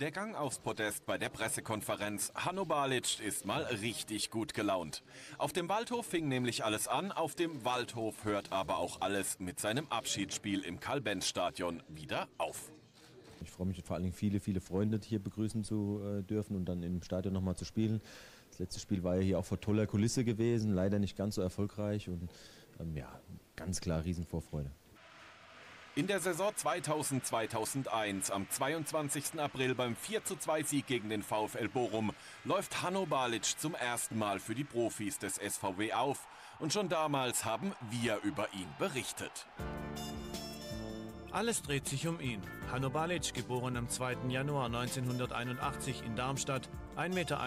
Der Gang aufs Podest bei der Pressekonferenz. Hanno Balic ist mal richtig gut gelaunt. Auf dem Waldhof fing nämlich alles an, auf dem Waldhof hört aber auch alles mit seinem Abschiedsspiel im Karl-Benz-Stadion wieder auf. Ich freue mich vor allen Dingen viele, viele Freunde hier begrüßen zu äh, dürfen und dann im Stadion nochmal zu spielen. Das letzte Spiel war ja hier auch vor toller Kulisse gewesen, leider nicht ganz so erfolgreich und ähm, ja, ganz klar Riesenvorfreude. In der Saison 2000-2001 am 22. April beim 42 Sieg gegen den VfL Bochum läuft Hanno Balic zum ersten Mal für die Profis des SVW auf und schon damals haben wir über ihn berichtet. Alles dreht sich um ihn. Hanno Balic, geboren am 2. Januar 1981 in Darmstadt, 1,81 Meter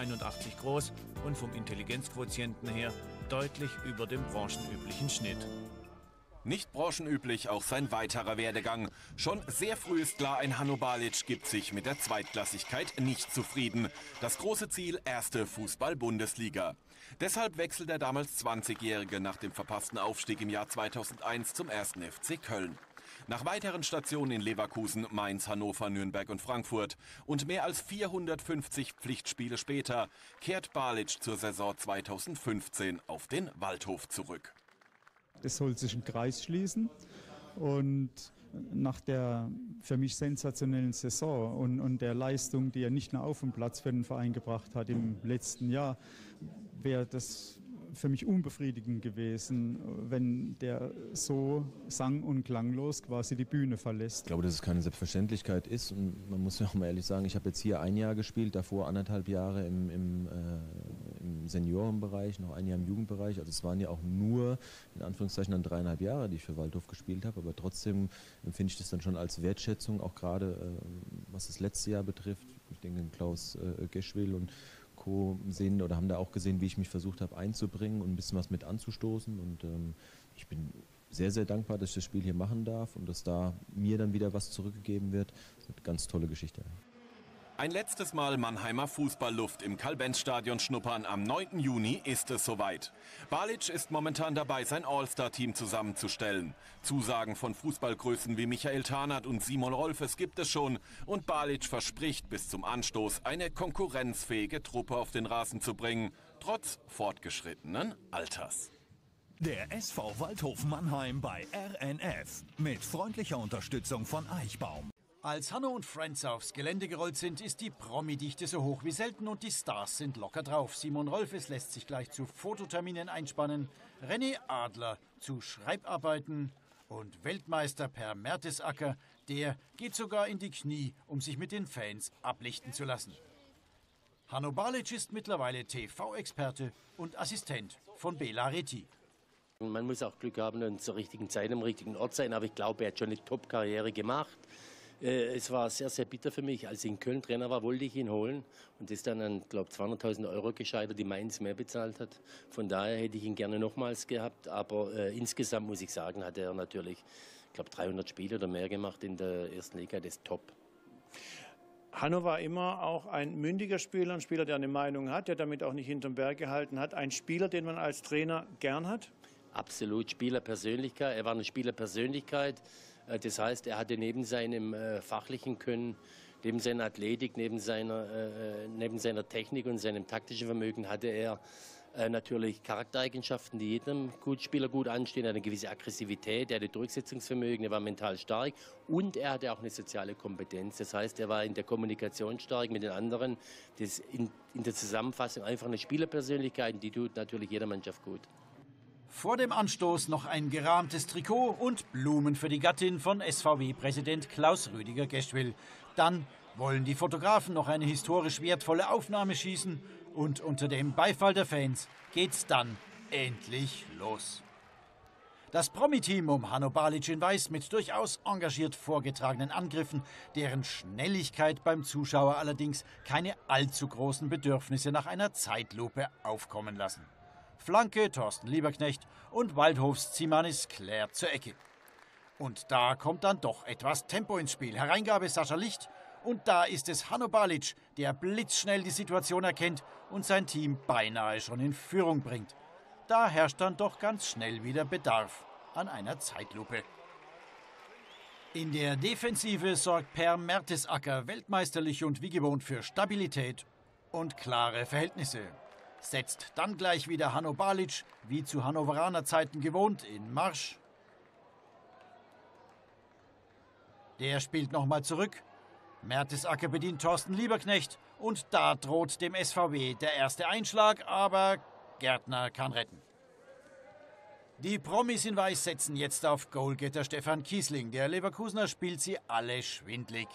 groß und vom Intelligenzquotienten her deutlich über dem branchenüblichen Schnitt. Nicht branchenüblich auch sein weiterer Werdegang. Schon sehr früh ist klar, ein Hanno Balic gibt sich mit der Zweitklassigkeit nicht zufrieden. Das große Ziel, erste Fußball-Bundesliga. Deshalb wechselt der damals 20-Jährige nach dem verpassten Aufstieg im Jahr 2001 zum ersten FC Köln. Nach weiteren Stationen in Leverkusen, Mainz, Hannover, Nürnberg und Frankfurt und mehr als 450 Pflichtspiele später kehrt Balic zur Saison 2015 auf den Waldhof zurück. Es soll sich ein Kreis schließen und nach der für mich sensationellen Saison und, und der Leistung, die er nicht nur auf dem Platz für den Verein gebracht hat im letzten Jahr, wäre das für mich unbefriedigend gewesen, wenn der so sang- und klanglos quasi die Bühne verlässt. Ich glaube, dass es keine Selbstverständlichkeit ist und man muss ja auch mal ehrlich sagen, ich habe jetzt hier ein Jahr gespielt, davor anderthalb Jahre im, im, äh, Seniorenbereich, noch ein Jahr im Jugendbereich. Also es waren ja auch nur in Anführungszeichen dann dreieinhalb Jahre, die ich für Waldhof gespielt habe, aber trotzdem empfinde ich das dann schon als Wertschätzung, auch gerade äh, was das letzte Jahr betrifft. Ich denke, Klaus äh, Geschwil und Co. sehen oder haben da auch gesehen, wie ich mich versucht habe einzubringen und ein bisschen was mit anzustoßen. Und ähm, ich bin sehr, sehr dankbar, dass ich das Spiel hier machen darf und dass da mir dann wieder was zurückgegeben wird. Das ist eine ganz tolle Geschichte. Ein letztes Mal Mannheimer Fußballluft im Karl-Benz-Stadion schnuppern. Am 9. Juni ist es soweit. Balic ist momentan dabei, sein All-Star-Team zusammenzustellen. Zusagen von Fußballgrößen wie Michael Tarnath und Simon Rolfes gibt es schon. Und Balic verspricht bis zum Anstoß, eine konkurrenzfähige Truppe auf den Rasen zu bringen, trotz fortgeschrittenen Alters. Der SV Waldhof Mannheim bei RNF mit freundlicher Unterstützung von Eichbaum. Als Hanno und Friends aufs Gelände gerollt sind, ist die Promi-Dichte so hoch wie selten und die Stars sind locker drauf. Simon Rolfes lässt sich gleich zu Fototerminen einspannen, René Adler zu Schreibarbeiten und Weltmeister Per Mertesacker, der geht sogar in die Knie, um sich mit den Fans ablichten zu lassen. Hanno Balic ist mittlerweile TV-Experte und Assistent von Bela Reti. Man muss auch Glück haben und zur richtigen Zeit am richtigen Ort sein, aber ich glaube, er hat schon eine Top-Karriere gemacht. Äh, es war sehr, sehr bitter für mich. Als ich in Köln Trainer war, wollte ich ihn holen und das dann an, glaube 200.000 Euro gescheitert, die Mainz mehr bezahlt hat. Von daher hätte ich ihn gerne nochmals gehabt, aber äh, insgesamt muss ich sagen, hat er natürlich, ich glaube 300 Spiele oder mehr gemacht in der ersten Liga, das ist top. Hanno war immer auch ein mündiger Spieler, ein Spieler, der eine Meinung hat, der damit auch nicht hinterm Berg gehalten hat. Ein Spieler, den man als Trainer gern hat? Absolut, Spielerpersönlichkeit. Er war eine Spielerpersönlichkeit. Äh, das heißt, er hatte neben seinem äh, fachlichen Können, neben seiner Athletik, neben seiner, äh, neben seiner Technik und seinem taktischen Vermögen hatte er natürlich Charaktereigenschaften, die jedem Spieler gut anstehen. Er hatte eine gewisse Aggressivität, er hatte Durchsetzungsvermögen, er war mental stark und er hatte auch eine soziale Kompetenz. Das heißt, er war in der Kommunikation stark mit den anderen. Das in, in der Zusammenfassung einfach eine Spielerpersönlichkeit, die tut natürlich jeder Mannschaft gut. Vor dem Anstoß noch ein gerahmtes Trikot und Blumen für die Gattin von SVW-Präsident Klaus Rüdiger Geschwill. Dann wollen die Fotografen noch eine historisch wertvolle Aufnahme schießen und unter dem Beifall der Fans geht's dann endlich los. Das Promi-Team um Hanno Balic in Weiß mit durchaus engagiert vorgetragenen Angriffen, deren Schnelligkeit beim Zuschauer allerdings keine allzu großen Bedürfnisse nach einer Zeitlupe aufkommen lassen. Flanke Thorsten Lieberknecht und Waldhofs Zimanis klärt zur Ecke. Und da kommt dann doch etwas Tempo ins Spiel. Hereingabe Sascha Licht und da ist es Hanno Balic, der blitzschnell die Situation erkennt und sein Team beinahe schon in Führung bringt. Da herrscht dann doch ganz schnell wieder Bedarf an einer Zeitlupe. In der Defensive sorgt Per Mertesacker weltmeisterlich und wie gewohnt für Stabilität und klare Verhältnisse. Setzt dann gleich wieder Hanno Balic, wie zu Hannoveraner Zeiten gewohnt, in Marsch. Der spielt nochmal zurück. Mertesacker bedient Thorsten Lieberknecht und da droht dem SVW der erste Einschlag, aber Gärtner kann retten. Die Promis in Weiß setzen jetzt auf Goalgetter Stefan Kiesling. Der Leverkusener spielt sie alle schwindlig.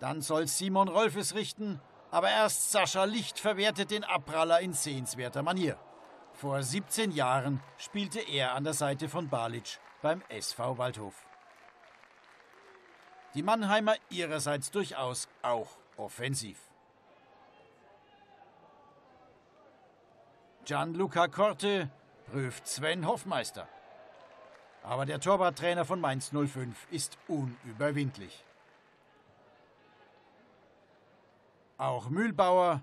Dann soll Simon Rolfes richten, aber erst Sascha Licht verwertet den Abpraller in sehenswerter Manier. Vor 17 Jahren spielte er an der Seite von Balic beim SV Waldhof. Die Mannheimer ihrerseits durchaus auch offensiv. Gianluca Korte prüft Sven Hoffmeister. Aber der Torwarttrainer von Mainz 05 ist unüberwindlich. Auch Mühlbauer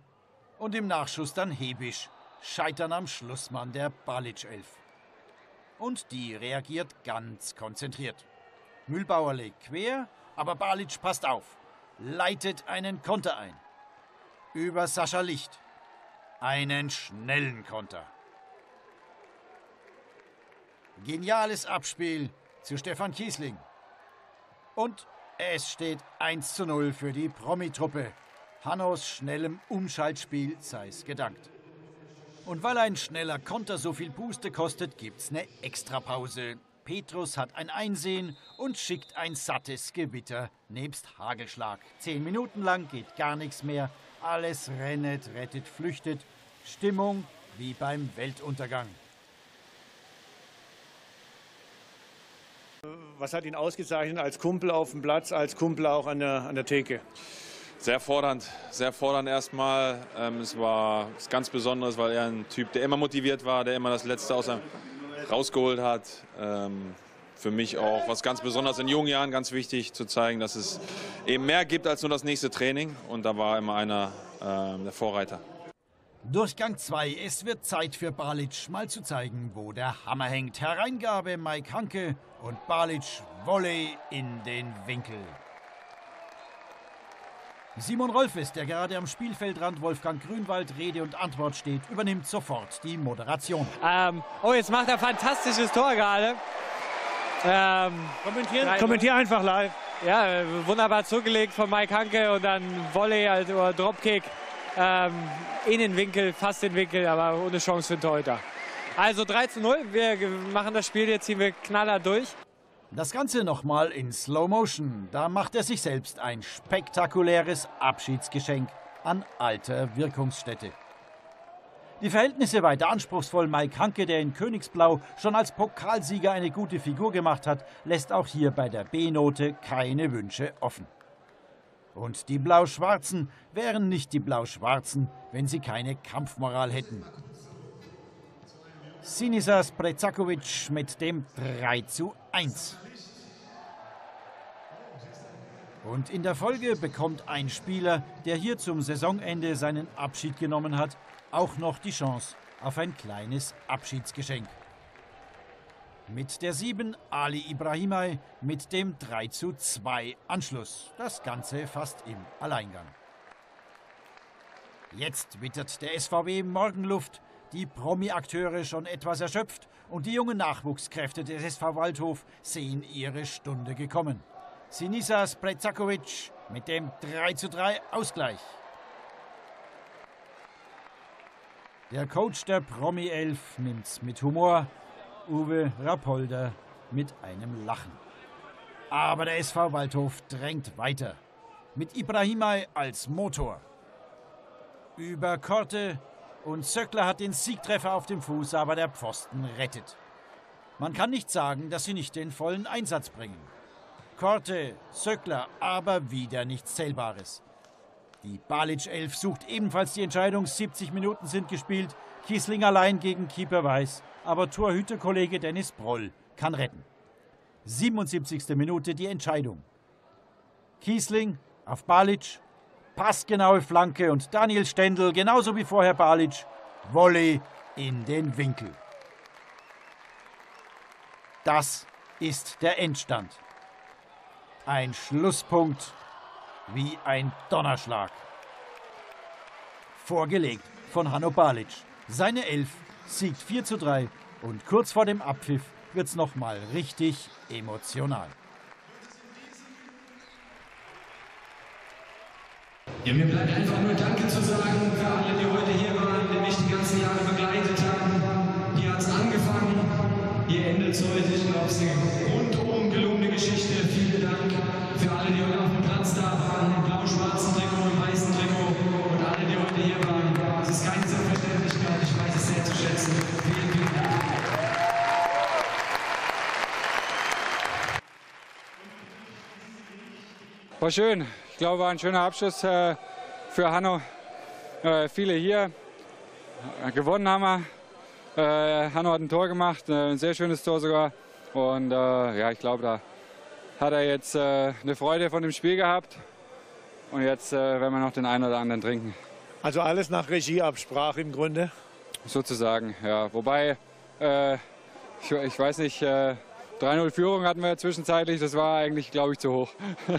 und im Nachschuss dann Hebisch scheitern am Schlussmann der Balic 11. Und die reagiert ganz konzentriert. Mühlbauer legt quer, aber Balic passt auf, leitet einen Konter ein. Über Sascha Licht. Einen schnellen Konter. Geniales Abspiel zu Stefan Kiesling. Und es steht 1 zu 0 für die Promi-Truppe. Hannos schnellem Umschaltspiel sei es gedankt. Und weil ein schneller Konter so viel Puste kostet, gibt's eine Extrapause. Petrus hat ein Einsehen und schickt ein sattes Gewitter nebst Hagelschlag. Zehn Minuten lang geht gar nichts mehr. Alles rennet, rettet, flüchtet. Stimmung wie beim Weltuntergang. Was hat ihn ausgezeichnet als Kumpel auf dem Platz, als Kumpel auch an der, an der Theke? Sehr fordernd, sehr fordernd erstmal. Ähm, es war was ganz Besonderes, weil er ein Typ, der immer motiviert war, der immer das Letzte aus rausgeholt hat. Ähm, für mich auch was ganz Besonderes in jungen Jahren, ganz wichtig zu zeigen, dass es eben mehr gibt als nur das nächste Training. Und da war immer einer äh, der Vorreiter. Durchgang 2. Es wird Zeit für Balic mal zu zeigen, wo der Hammer hängt. Hereingabe Mike Hanke und Balic Volley in den Winkel. Simon Rolfes, der gerade am Spielfeldrand Wolfgang Grünwald Rede und Antwort steht, übernimmt sofort die Moderation. Ähm, oh, jetzt macht er fantastisches Tor gerade. Ähm, kommentier, kommentier einfach live. Ja, wunderbar zugelegt von Mike Hanke und dann Volley also, oder Dropkick ähm, in den Winkel, fast den Winkel, aber ohne Chance für den Torhüter. Also 3 zu 0. Wir machen das Spiel jetzt, ziehen wir knaller durch. Das Ganze nochmal in Slow Motion. Da macht er sich selbst ein spektakuläres Abschiedsgeschenk an alter Wirkungsstätte. Die Verhältnisse weiter anspruchsvoll. Mike Hanke, der in Königsblau schon als Pokalsieger eine gute Figur gemacht hat, lässt auch hier bei der B-Note keine Wünsche offen. Und die Blau-Schwarzen wären nicht die Blau-Schwarzen, wenn sie keine Kampfmoral hätten. Sinisa Sprezakovic mit dem 3 zu 1. Und in der Folge bekommt ein Spieler, der hier zum Saisonende seinen Abschied genommen hat, auch noch die Chance auf ein kleines Abschiedsgeschenk. Mit der 7 Ali Ibrahimai mit dem 3 zu 2 Anschluss. Das Ganze fast im Alleingang. Jetzt wittert der SVW Morgenluft die Promi-Akteure schon etwas erschöpft und die jungen Nachwuchskräfte des SV Waldhof sehen ihre Stunde gekommen. Sinisa Sprezakovic mit dem 3 zu 3 Ausgleich. Der Coach der Promi 11 nimmt's mit Humor. Uwe Rapolder mit einem Lachen. Aber der SV Waldhof drängt weiter. Mit Ibrahimai als Motor. Über Korte und Söckler hat den Siegtreffer auf dem Fuß, aber der Pfosten rettet. Man kann nicht sagen, dass sie nicht den vollen Einsatz bringen. Korte, Söckler, aber wieder nichts Zählbares. Die Balic 11 sucht ebenfalls die Entscheidung. 70 Minuten sind gespielt. Kiesling allein gegen Keeper Weiß, aber Torhüterkollege Dennis Broll kann retten. 77. Minute die Entscheidung. Kiesling auf Balic passgenaue Flanke und Daniel Stendel, genauso wie vorher Balic, Volley in den Winkel. Das ist der Endstand. Ein Schlusspunkt wie ein Donnerschlag. Vorgelegt von Hanno Balic. Seine Elf siegt 4 zu 3 und kurz vor dem Abpfiff wird's nochmal richtig emotional. Ja, mir bleibt einfach nur Danke zu sagen für alle, die heute hier waren, die mich die ganzen Jahre begleitet haben. Hier hat es angefangen, hier endet es heute. Ich glaube, es ist eine rundum gelungene Geschichte. Vielen Dank für alle, die heute auf dem Platz da waren, im blau-schwarzen Trikot, im weißen Trikot und alle, die heute hier waren. Es ist keine Selbstverständlichkeit, ich weiß es sehr zu schätzen. Vielen, vielen Dank. War schön. Ich glaube, war ein schöner Abschluss äh, für Hanno. Äh, viele hier. Äh, gewonnen haben wir. Äh, Hanno hat ein Tor gemacht, äh, ein sehr schönes Tor sogar. Und äh, ja, ich glaube, da hat er jetzt eine Freude von dem Spiel gehabt. Und jetzt werden wir noch den einen oder anderen trinken. Also alles nach Regieabsprache im Grunde? Sozusagen, ja. Wobei, ich, ich, weiß nicht, 3-0 Führung hatten wir zwischenzeitlich. Das war eigentlich, glaube ich, zu hoch.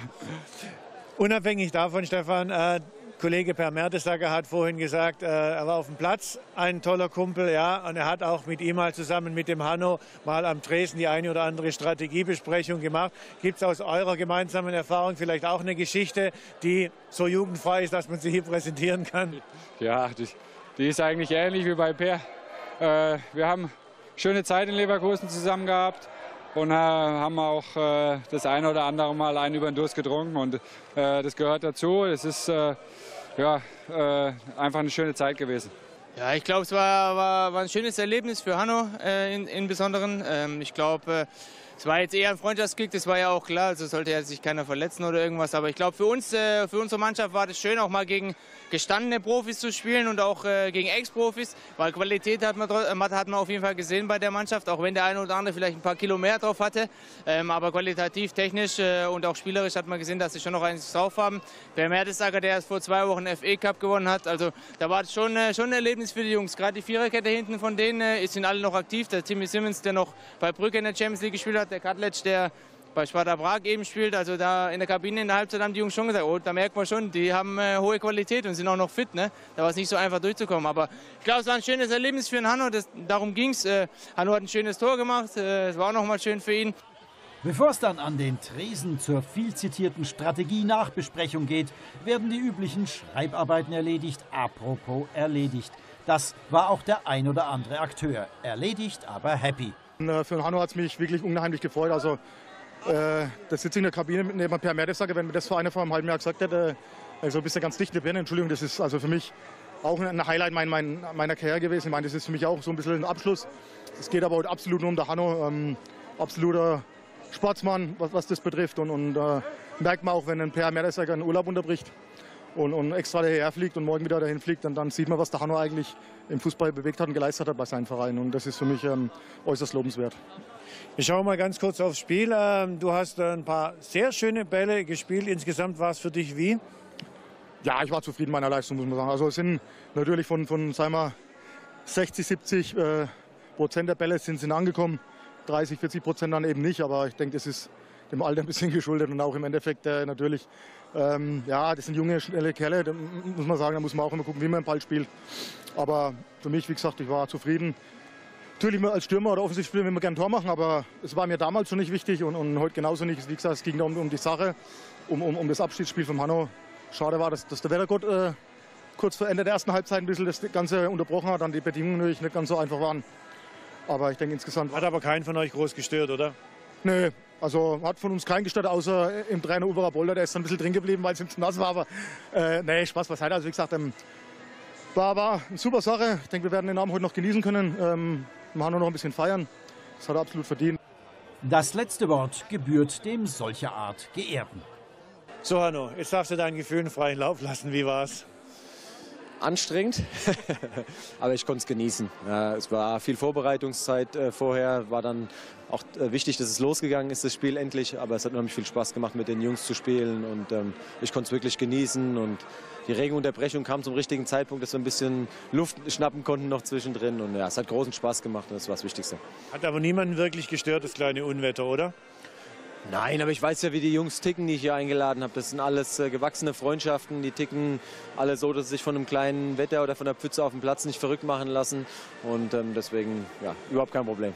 Unabhängig davon, Stefan, äh, Kollege Per Mertesacker hat vorhin gesagt, äh, er war auf dem Platz, ein toller Kumpel, ja, und er hat auch mit ihm mal zusammen mit dem Hanno mal am Dresden die eine oder andere Strategiebesprechung gemacht. Gibt es aus eurer gemeinsamen Erfahrung vielleicht auch eine Geschichte, die so jugendfrei ist, dass man sie hier präsentieren kann? Ja, die, die ist eigentlich ähnlich wie bei Per. Äh, wir haben schöne Zeit in Leverkusen zusammen gehabt und äh, haben auch äh, das eine oder andere Mal einen über den Durst getrunken und äh, das gehört dazu. Es ist äh, ja, äh, einfach eine schöne Zeit gewesen. Ja, ich glaube, es war, war, war, ein schönes Erlebnis für Hanno äh, in, in Besonderen. Ähm, ich glaube, es war jetzt eher ein Freundschaftskrieg, das war ja auch klar, also sollte ja sich keiner verletzen oder irgendwas. Aber ich glaube, für uns, äh, für unsere Mannschaft war das schön, auch mal gegen gestandene Profis zu spielen und auch äh, gegen Ex-Profis, weil Qualität hat man, hat man auf jeden Fall gesehen bei der Mannschaft, auch wenn der eine oder andere vielleicht ein paar Kilo mehr drauf hatte. Ähm, aber qualitativ, technisch äh, und auch spielerisch hat man gesehen, dass sie schon noch einiges drauf haben. Der Mertesacker, der erst vor zwei Wochen FA Cup gewonnen hat, also da war es schon, schon ein Erlebnis für die Jungs. Gerade die Viererkette hinten von denen äh, sind alle noch aktiv. Der Timmy Simmons, der noch bei Brücke in der Champions League gespielt hat, der Katlec, der bei Sparta Prag eben spielt. Also da in der Kabine in der Halbzeit haben die Jungs schon gesagt, oh, da merkt man schon, die haben äh, hohe Qualität und sind auch noch fit. Ne? Da war es nicht so einfach durchzukommen. Aber ich glaube, es war ein schönes Erlebnis für den Hanno. Das, darum ging es. Äh, Hanno hat ein schönes Tor gemacht. Äh, es war auch noch mal schön für ihn. Bevor es dann an den Tresen zur viel zitierten Strategie-Nachbesprechung geht, werden die üblichen Schreibarbeiten erledigt. Apropos erledigt. Das war auch der ein oder andere Akteur. Erledigt, aber happy. Äh, für Hanno hat es mich wirklich unheimlich gefreut. Also äh, da sitze ich in der Kabine neben Per Mertesacker, wenn mir das vor einer vor einem halben Jahr gesagt hätte, also bist du ganz dicht in der Birne, Entschuldigung, das ist also für mich auch ein Highlight mein, mein, meiner Karriere gewesen. Ich meine, das ist für mich auch so ein bisschen ein Abschluss. Es geht aber absolut nur um den Hanno, ähm, absoluter Sportsmann, was, was das betrifft. Und, und äh, merkt man auch, wenn ein Per Mertesacker einen Urlaub unterbricht, und, und extra daher fliegt und morgen wieder dahin fliegt, dann, dann sieht man, was der Hanno eigentlich im Fußball bewegt hat und geleistet hat bei seinem Verein. Und das ist für mich ähm, äußerst lobenswert. Wir schauen mal ganz kurz aufs Spiel. Ähm, du hast ein paar sehr schöne Bälle gespielt. Insgesamt war es für dich wie? Ja, ich war zufrieden mit meiner Leistung, muss man sagen. Also es sind natürlich von, von sagen wir, 60, 70 äh, Prozent der Bälle sind, sind angekommen. 30, 40 Prozent dann eben nicht. Aber ich denke, das ist dem Alter ein bisschen geschuldet und auch im Endeffekt äh, natürlich ähm, ja, das sind junge, schnelle Kerle, da muss man sagen, da muss man auch immer gucken, wie man den Ball spielt. Aber für mich, wie gesagt, ich war zufrieden. Natürlich als Stürmer oder Offensivspieler will man gerne ein Tor machen, aber es war mir damals schon nicht wichtig und, und heute genauso nicht. Wie gesagt, es ging um, um die Sache, um, um, um das Abschiedsspiel vom Hanno. Schade war, dass, dass der Wettergott äh, kurz vor Ende der ersten Halbzeit ein bisschen das Ganze unterbrochen hat, dann die Bedingungen natürlich nicht ganz so einfach waren. Aber ich denke insgesamt. Hat aber keinen von euch groß gestört, oder? Nö, also hat von uns keinen gestört, außer im Trainer Uwerer Boulder, der ist dann ein bisschen drin geblieben, weil es ihm zu nass war. Aber äh, nee, Spaß beiseite. Also wie gesagt, ähm, war, war eine super Sache. Ich denke, wir werden den Abend heute noch genießen können. Ähm, wir haben noch ein bisschen feiern. Das hat er absolut verdient. Das letzte Wort gebührt dem solcher Art Geehrten. So, Hanno, jetzt darfst du deinen Gefühlen freien Lauf lassen. Wie war's? Anstrengend, aber ich konnte es genießen. Es war viel Vorbereitungszeit äh, vorher, war dann auch äh, wichtig, dass es losgegangen ist, das Spiel endlich. Aber es hat unheimlich viel Spaß gemacht, mit den Jungs zu spielen und ähm, ich konnte es wirklich genießen. Und die Regenunterbrechung kam zum richtigen Zeitpunkt, dass wir ein bisschen Luft schnappen konnten noch zwischendrin. Und ja, es hat großen Spaß gemacht und das war das Wichtigste. Hat aber niemanden wirklich gestört, das kleine Unwetter, oder? Nein, aber ich weiß ja, wie die Jungs ticken, die ich hier eingeladen habe. Das sind alles äh, gewachsene Freundschaften. Die ticken alle so, dass sie sich von einem kleinen Wetter oder von der Pfütze auf dem Platz nicht verrückt machen lassen. Und ähm, deswegen, ja, überhaupt kein Problem.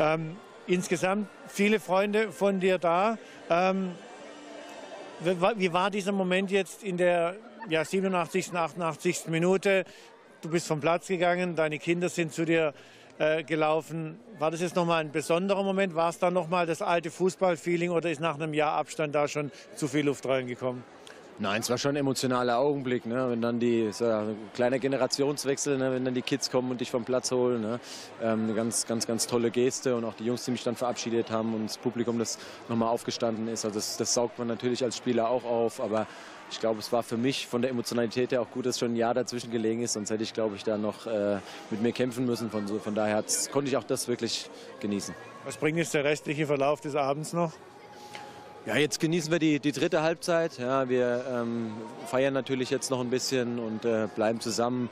Ähm, insgesamt viele Freunde von dir da. Ähm, wie war dieser Moment jetzt in der ja, 87., 88. Minute? Du bist vom Platz gegangen, deine Kinder sind zu dir äh, gelaufen. War das jetzt nochmal ein besonderer Moment? War es dann nochmal das alte Fußballfeeling oder ist nach einem Jahr Abstand da schon zu viel Luft reingekommen? Nein, es war schon ein emotionaler Augenblick, ne? wenn dann die so ein kleiner Generationswechsel, ne? wenn dann die Kids kommen und dich vom Platz holen. Ne? Ähm, eine ganz, ganz, ganz tolle Geste und auch die Jungs, die mich dann verabschiedet haben und das Publikum, das nochmal aufgestanden ist. Also das, das saugt man natürlich als Spieler auch auf, aber ich glaube, es war für mich von der Emotionalität her auch gut, dass schon ein Jahr dazwischen gelegen ist. Sonst hätte ich, glaube ich, da noch äh, mit mir kämpfen müssen. Von, so, von daher konnte ich auch das wirklich genießen. Was bringt jetzt der restliche Verlauf des Abends noch? Ja, jetzt genießen wir die, die dritte Halbzeit. Ja, wir ähm, feiern natürlich jetzt noch ein bisschen und äh, bleiben zusammen.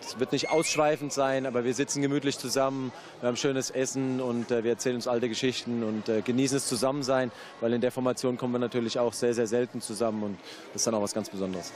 Es wird nicht ausschweifend sein, aber wir sitzen gemütlich zusammen. Wir haben schönes Essen und äh, wir erzählen uns alte Geschichten und äh, genießen es Zusammensein, weil in der Formation kommen wir natürlich auch sehr, sehr selten zusammen und das ist dann auch was ganz Besonderes.